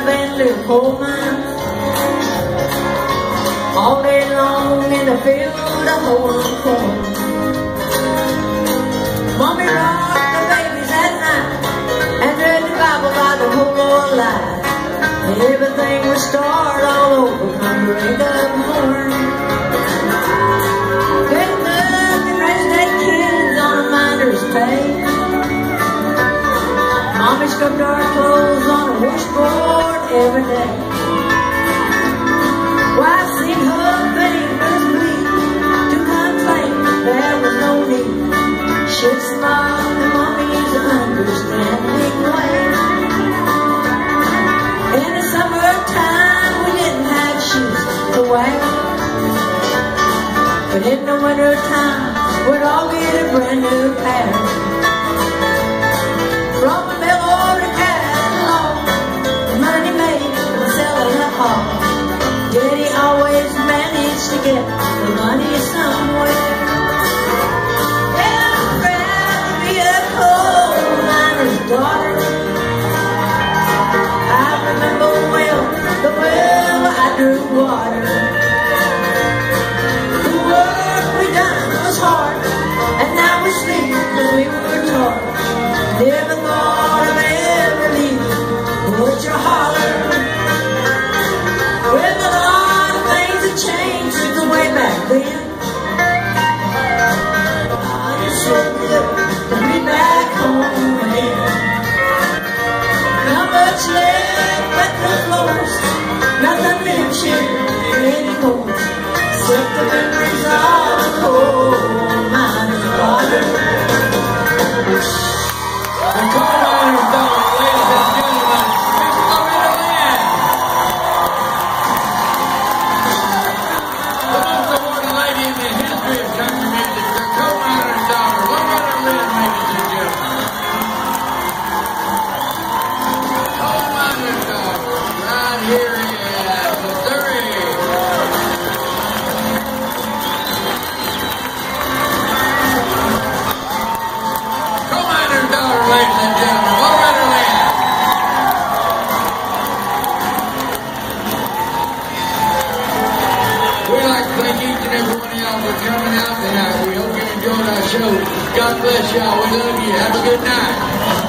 their coal mines. All day long in the field of hoeing corn. Mommy rocked the babies at night and read the Bible by the whole Lord light. Everything would start all over come break of morn. And raising their kids on a minder's pay. Mommy scrubbed our clothes every day. Why her fingers bleed? There was no need. She'd smile understanding way. In the summertime, we didn't have shoes to wear. But in the we'd all get a brand new pair. From water. Except the show. God bless y'all. We love you. Have a good night.